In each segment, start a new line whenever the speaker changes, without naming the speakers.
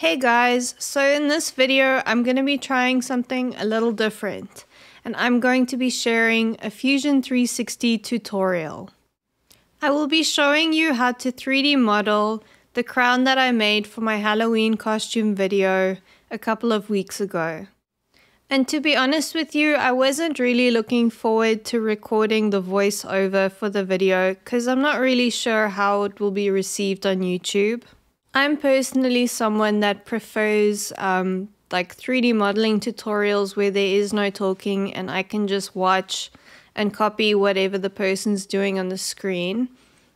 Hey guys, so in this video I'm going to be trying something a little different and I'm going to be sharing a Fusion 360 tutorial. I will be showing you how to 3D model the crown that I made for my Halloween costume video a couple of weeks ago. And to be honest with you, I wasn't really looking forward to recording the voiceover for the video because I'm not really sure how it will be received on YouTube. I'm personally someone that prefers um, like 3D modeling tutorials where there is no talking and I can just watch and copy whatever the person's doing on the screen.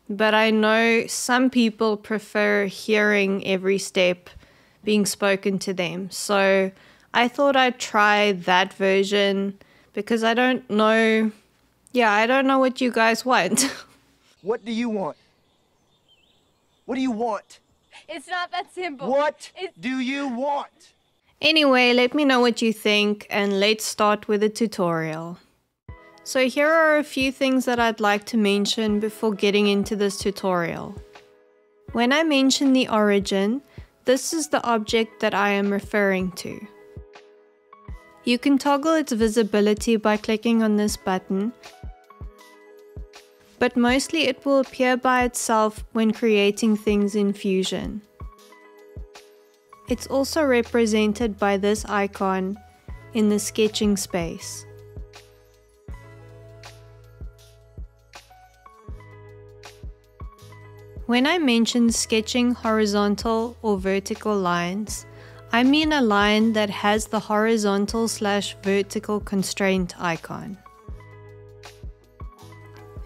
But I know some people prefer hearing every step being spoken to them. So I thought I'd try that version because I don't know. Yeah, I don't know what you guys want.
what do you want? What do you want?
It's not that simple.
What it's... do you want?
Anyway, let me know what you think and let's start with the tutorial. So here are a few things that I'd like to mention before getting into this tutorial. When I mention the origin, this is the object that I am referring to. You can toggle its visibility by clicking on this button but mostly it will appear by itself when creating things in Fusion. It's also represented by this icon in the sketching space. When I mention sketching horizontal or vertical lines, I mean a line that has the horizontal slash vertical constraint icon.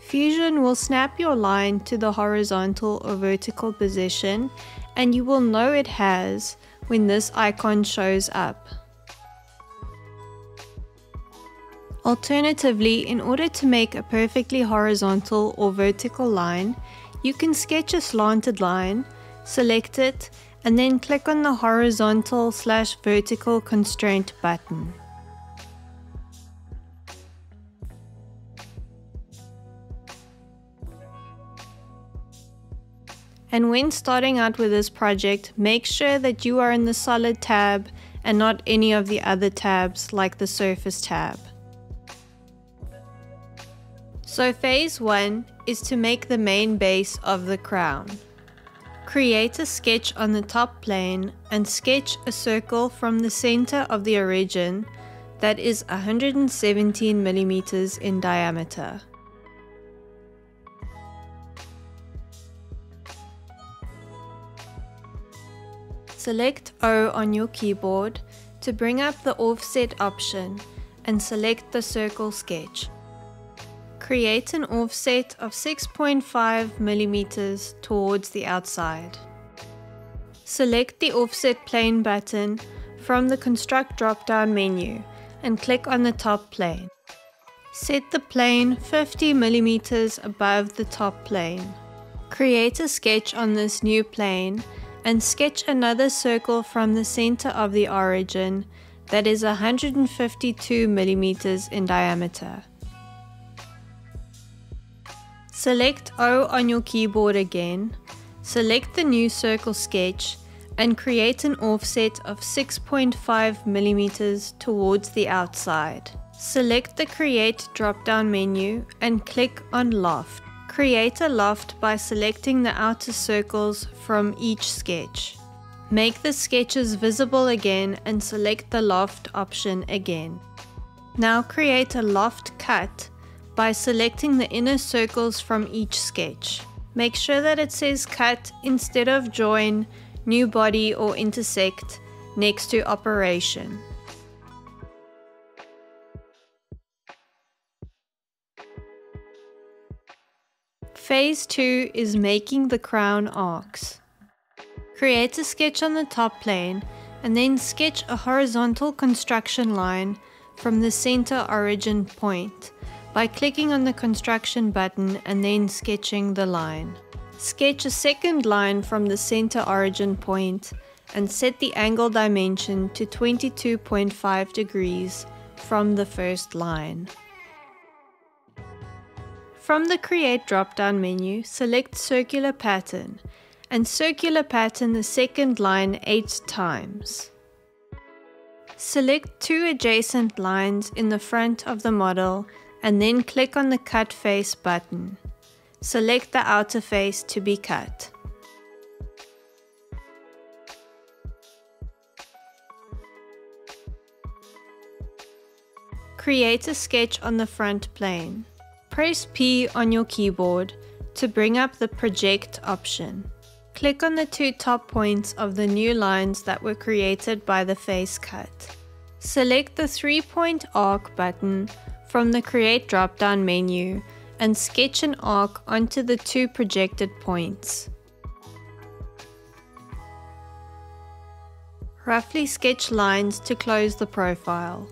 Fusion will snap your line to the horizontal or vertical position and you will know it has when this icon shows up. Alternatively, in order to make a perfectly horizontal or vertical line, you can sketch a slanted line, select it, and then click on the horizontal slash vertical constraint button. And when starting out with this project, make sure that you are in the solid tab and not any of the other tabs like the surface tab. So phase 1 is to make the main base of the crown. Create a sketch on the top plane and sketch a circle from the center of the origin that is 117 millimeters in diameter. Select O on your keyboard to bring up the offset option and select the circle sketch. Create an offset of 6.5 millimeters towards the outside. Select the offset plane button from the construct drop-down menu and click on the top plane. Set the plane 50 millimeters above the top plane. Create a sketch on this new plane and sketch another circle from the center of the origin that is 152 millimeters in diameter. Select O on your keyboard again, select the new circle sketch and create an offset of 6.5 millimeters towards the outside. Select the Create drop-down menu and click on Loft. Create a loft by selecting the outer circles from each sketch. Make the sketches visible again and select the loft option again. Now create a loft cut by selecting the inner circles from each sketch. Make sure that it says cut instead of join, new body or intersect next to operation. Phase 2 is making the crown arcs. Create a sketch on the top plane and then sketch a horizontal construction line from the center origin point by clicking on the construction button and then sketching the line. Sketch a second line from the center origin point and set the angle dimension to 22.5 degrees from the first line. From the Create drop-down menu, select Circular Pattern and circular pattern the second line 8 times. Select two adjacent lines in the front of the model and then click on the Cut Face button. Select the outer face to be cut. Create a sketch on the front plane. Press P on your keyboard to bring up the Project option. Click on the two top points of the new lines that were created by the face cut. Select the three-point arc button from the Create drop-down menu and sketch an arc onto the two projected points. Roughly sketch lines to close the profile.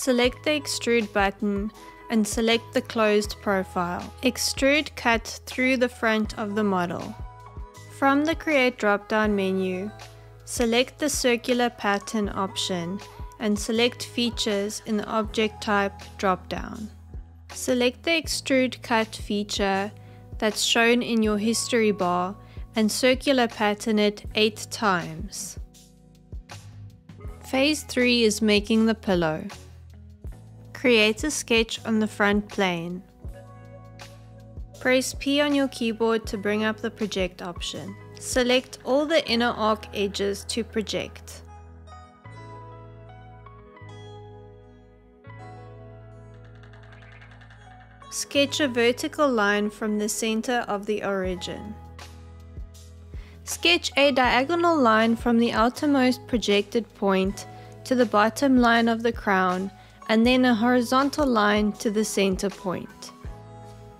Select the Extrude button and select the closed profile. Extrude cut through the front of the model. From the Create drop-down menu, select the Circular Pattern option and select Features in the Object Type drop-down. Select the Extrude Cut feature that's shown in your history bar and circular pattern it 8 times. Phase 3 is making the pillow. Create a sketch on the front plane. Press P on your keyboard to bring up the project option. Select all the inner arc edges to project. Sketch a vertical line from the center of the origin. Sketch a diagonal line from the outermost projected point to the bottom line of the crown and then a horizontal line to the center point.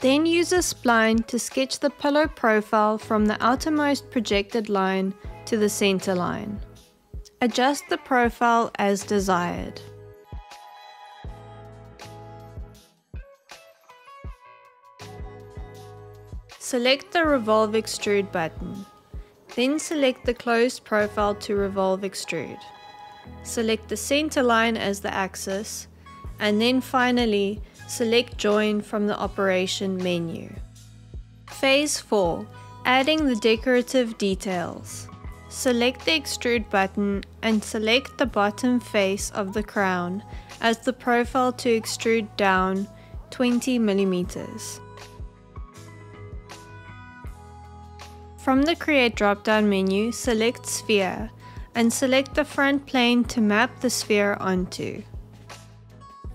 Then use a spline to sketch the pillow profile from the outermost projected line to the center line. Adjust the profile as desired. Select the Revolve Extrude button. Then select the closed profile to Revolve Extrude. Select the center line as the axis and then finally select join from the operation menu. Phase 4. Adding the decorative details. Select the extrude button and select the bottom face of the crown as the profile to extrude down 20 millimeters. From the Create drop-down menu, select Sphere and select the front plane to map the sphere onto.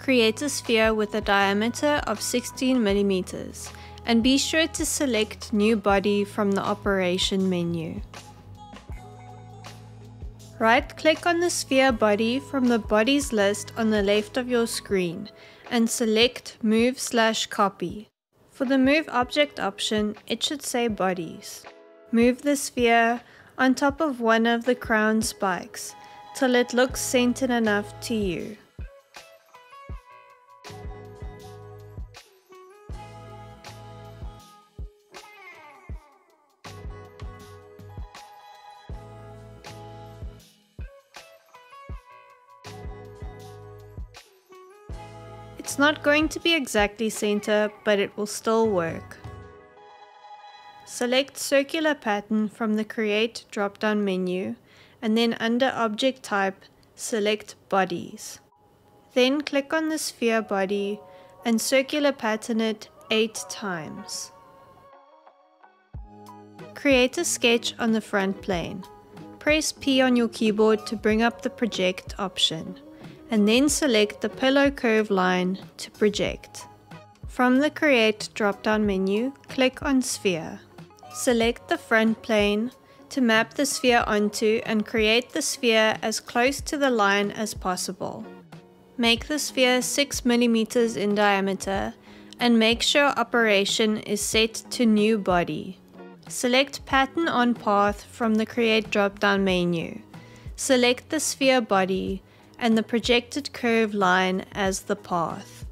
Create a sphere with a diameter of 16 millimeters and be sure to select New Body from the Operation menu. Right-click on the sphere body from the bodies list on the left of your screen and select Move slash Copy. For the Move Object option, it should say Bodies. Move the sphere on top of one of the crown spikes till it looks centered enough to you. It's not going to be exactly center, but it will still work. Select Circular Pattern from the Create drop-down menu, and then under Object Type, select Bodies. Then click on the sphere body and circular pattern it 8 times. Create a sketch on the front plane. Press P on your keyboard to bring up the Project option and then select the pillow curve line to project. From the Create drop-down menu, click on Sphere. Select the front plane to map the sphere onto and create the sphere as close to the line as possible. Make the sphere 6mm in diameter and make sure operation is set to new body. Select pattern on path from the create drop-down menu. Select the sphere body and the projected curve line as the path.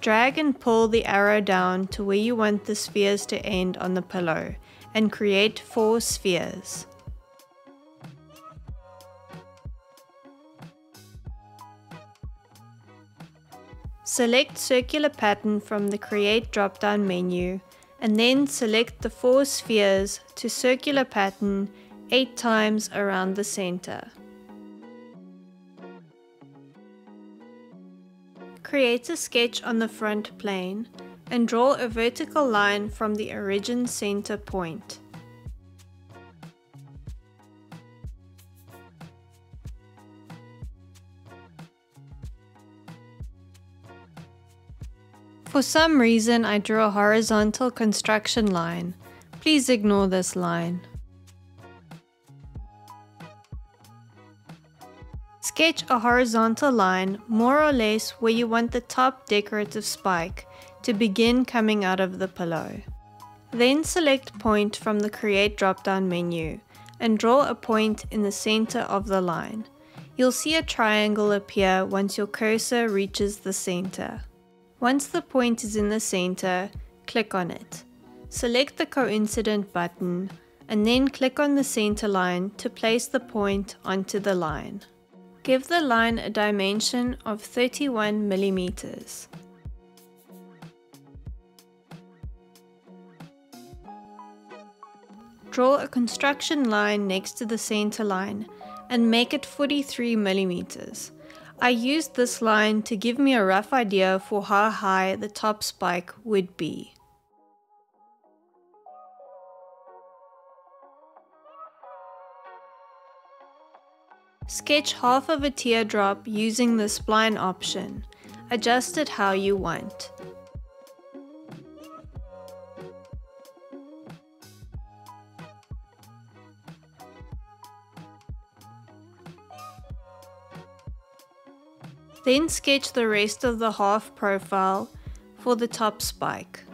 Drag and pull the arrow down to where you want the spheres to end on the pillow and create four spheres. Select circular pattern from the create drop-down menu and then select the four spheres to circular pattern 8 times around the center. Create a sketch on the front plane and draw a vertical line from the origin center point. For some reason I drew a horizontal construction line. Please ignore this line. Sketch a horizontal line more or less where you want the top decorative spike to begin coming out of the pillow. Then select point from the create drop-down menu and draw a point in the center of the line. You'll see a triangle appear once your cursor reaches the center. Once the point is in the center, click on it. Select the coincident button and then click on the center line to place the point onto the line. Give the line a dimension of 31 millimeters. Draw a construction line next to the center line and make it 43 millimeters. I used this line to give me a rough idea for how high the top spike would be. Sketch half of a teardrop using the spline option. Adjust it how you want. Then sketch the rest of the half profile for the top spike.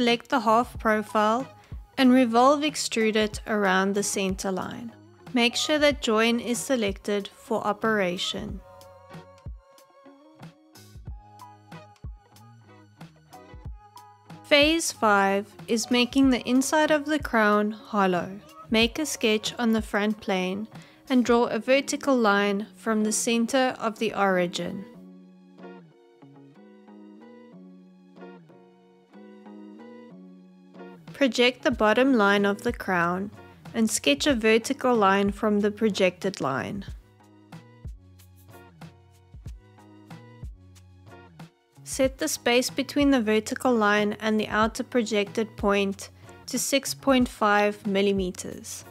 Select the half profile and revolve extrude it around the center line. Make sure that join is selected for operation. Phase 5 is making the inside of the crown hollow. Make a sketch on the front plane and draw a vertical line from the center of the origin. Project the bottom line of the crown and sketch a vertical line from the projected line. Set the space between the vertical line and the outer projected point to 6.5 millimeters.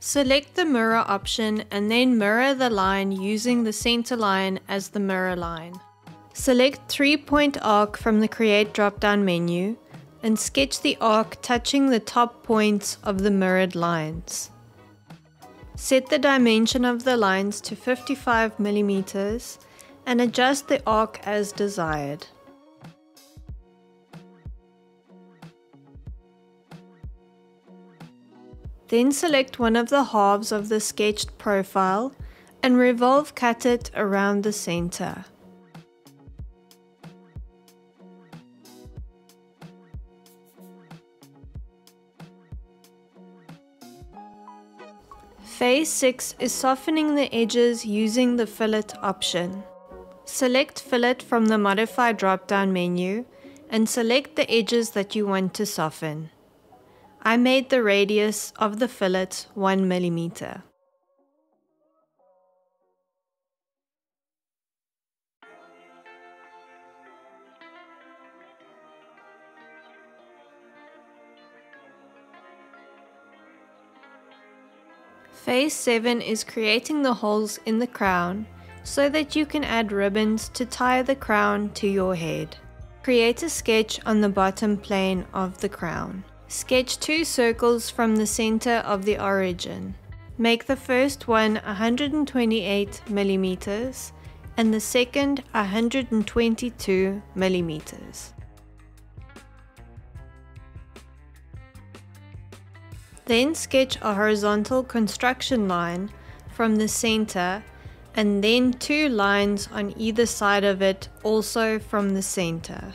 Select the mirror option and then mirror the line using the center line as the mirror line. Select 3-point arc from the Create drop-down menu and sketch the arc touching the top points of the mirrored lines. Set the dimension of the lines to 55 millimeters and adjust the arc as desired. Then select one of the halves of the sketched profile and revolve cut it around the center. Phase 6 is softening the edges using the fillet option. Select fillet from the modify drop-down menu and select the edges that you want to soften. I made the radius of the fillet 1 millimeter. Phase 7 is creating the holes in the crown so that you can add ribbons to tie the crown to your head. Create a sketch on the bottom plane of the crown. Sketch two circles from the center of the origin. Make the first one 128 millimeters and the second 122 millimeters. Then sketch a horizontal construction line from the center and then two lines on either side of it also from the center.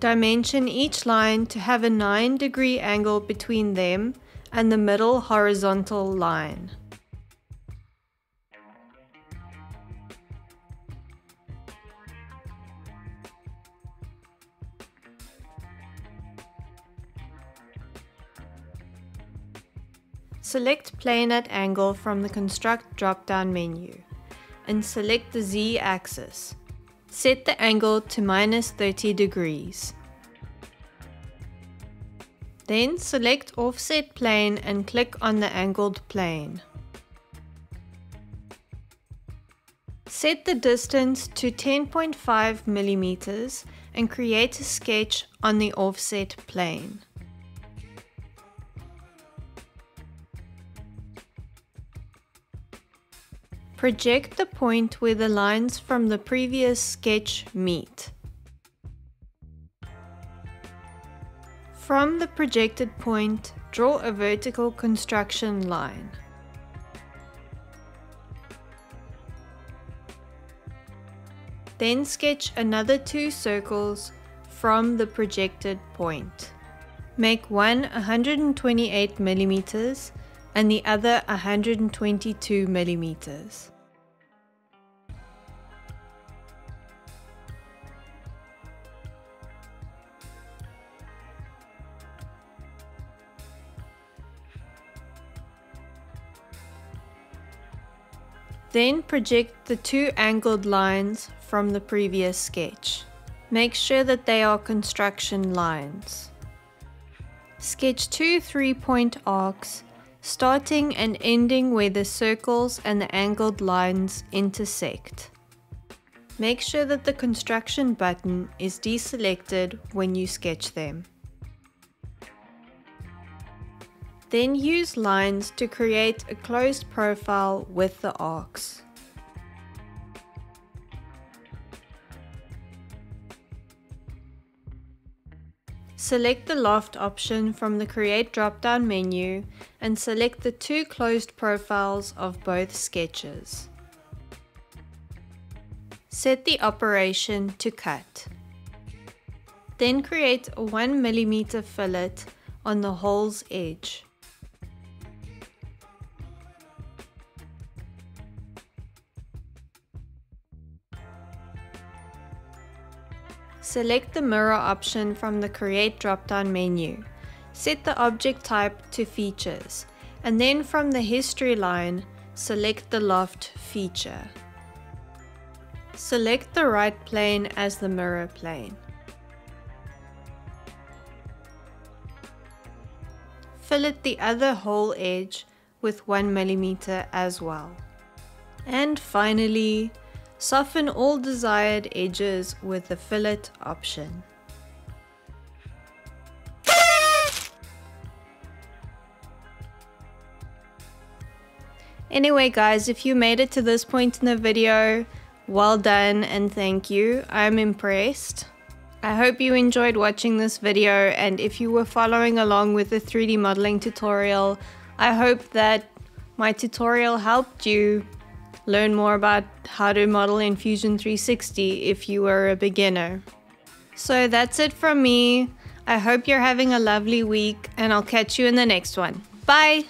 Dimension each line to have a 9 degree angle between them and the middle horizontal line. Select Plane at Angle from the Construct drop-down menu and select the Z-axis. Set the angle to minus 30 degrees. Then select Offset Plane and click on the angled plane. Set the distance to 10.5 millimeters and create a sketch on the offset plane. Project the point where the lines from the previous sketch meet. From the projected point, draw a vertical construction line. Then sketch another two circles from the projected point. Make one 128 millimeters and the other 122 millimeters. Then project the two angled lines from the previous sketch. Make sure that they are construction lines. Sketch two three-point arcs starting and ending where the circles and the angled lines intersect. Make sure that the construction button is deselected when you sketch them. Then use lines to create a closed profile with the arcs. Select the loft option from the Create drop-down menu and select the two closed profiles of both sketches. Set the operation to cut. Then create a 1mm fillet on the hole's edge. Select the mirror option from the Create drop-down menu. Set the object type to Features, and then from the History line, select the Loft feature. Select the right plane as the mirror plane. Fillet the other hole edge with 1mm as well. And finally, Soften all desired edges with the fillet option. Anyway guys, if you made it to this point in the video, well done and thank you. I'm impressed. I hope you enjoyed watching this video and if you were following along with the 3D modeling tutorial, I hope that my tutorial helped you learn more about how to model in Fusion 360 if you are a beginner. So that's it from me. I hope you're having a lovely week and I'll catch you in the next one. Bye!